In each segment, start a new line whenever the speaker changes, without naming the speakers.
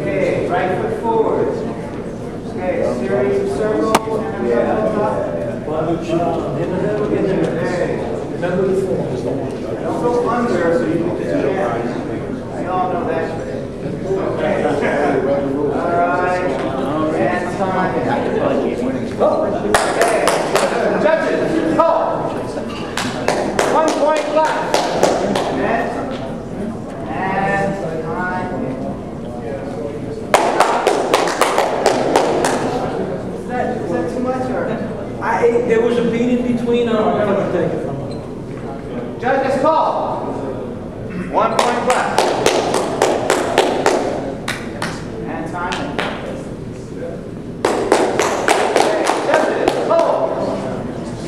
Okay, right foot forward. You. Judges, call. One point left. And, and time. Is that, is that too much or?
I, there was a beat in between, I don't know what to take it from.
Judges, call. One point left. And time.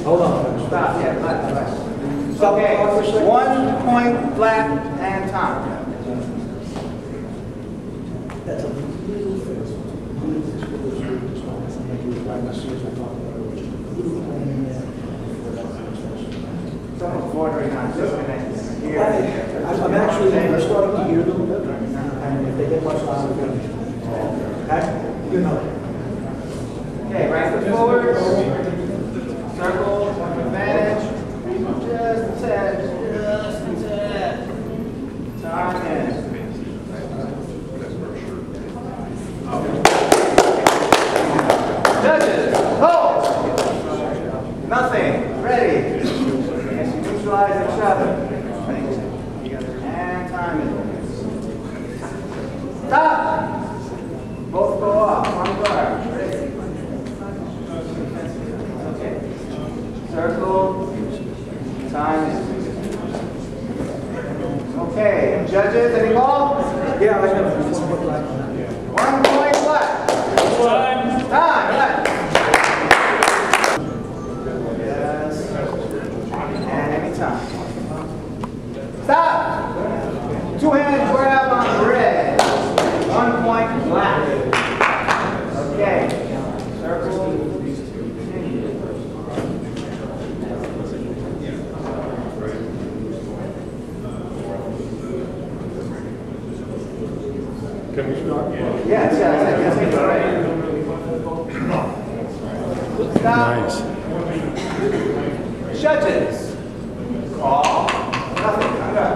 Hold on.
Stop, yeah, left, left.
Stop the
Okay,
clock for a
one point left and time.
That's a little fast. I'm actually, I'm starting to hear them, and if they get much louder, okay? You know.
Okay, right foot forward. Circle, one advantage. Just a tad, just a tad. In. Judges. Nothing, ready. Yes, you neutralize each other. And time is. Stop. Both go off, one guard, ready. Okay. Circle, time is. Okay, judges, any ball?
Yeah, I know.
One point left.
Time.
Time, left. Yes. And anytime. Stop. Two hand grab on red. One point black. Okay. Circle. Continue.
Can we start?
Yes, yes, yes, yes, yes. Stop. Judges. Call. Nothing. Under.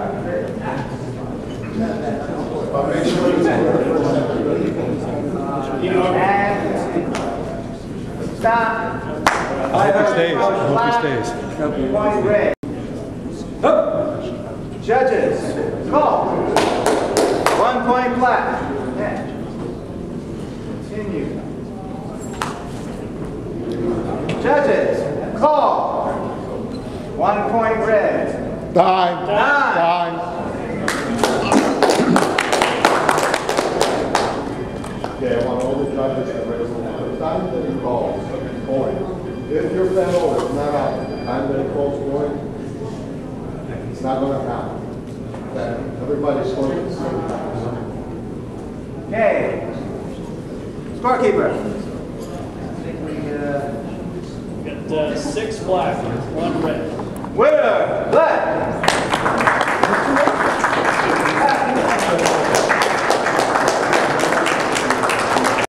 And stop.
I hope he stays. I hope he stays.
Point red. Judges, call. One point black. Yeah. Continue. Judges, call. One point red.
Time.
Time.
Time. Okay, I want all the judges to raise the time that he calls, point. If your fellow is not out, time that he calls point, it's not gonna count. Okay, everybody's going to see.
Okay. Scorekeeper. I think we,
uh, six black, one red.
winner, black.